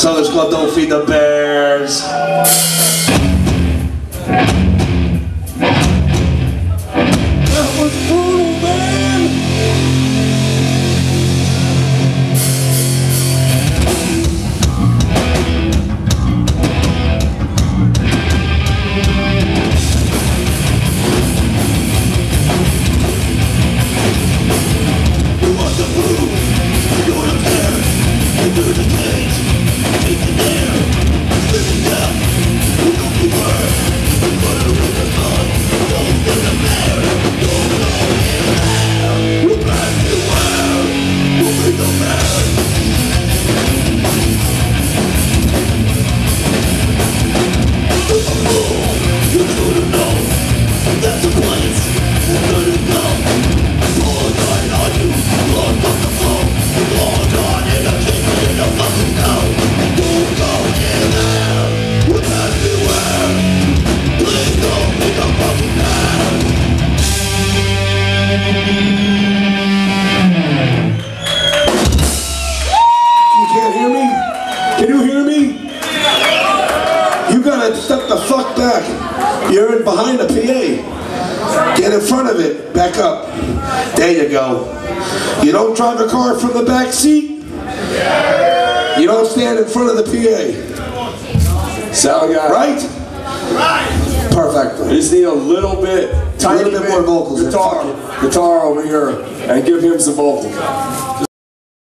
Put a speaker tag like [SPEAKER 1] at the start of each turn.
[SPEAKER 1] So it's called Don't Feed the Bears. That was brutal, man. You You gotta step the fuck back. You're in behind the PA. Get in front of it. Back up. There you go. You don't drive a car from the back seat. You don't stand in front of the PA.
[SPEAKER 2] Sound guy.
[SPEAKER 1] Right? Perfect.
[SPEAKER 2] I just need a little bit, tiny
[SPEAKER 1] little bit more vocals.
[SPEAKER 2] Guitar, guitar over here, and give him some vocals.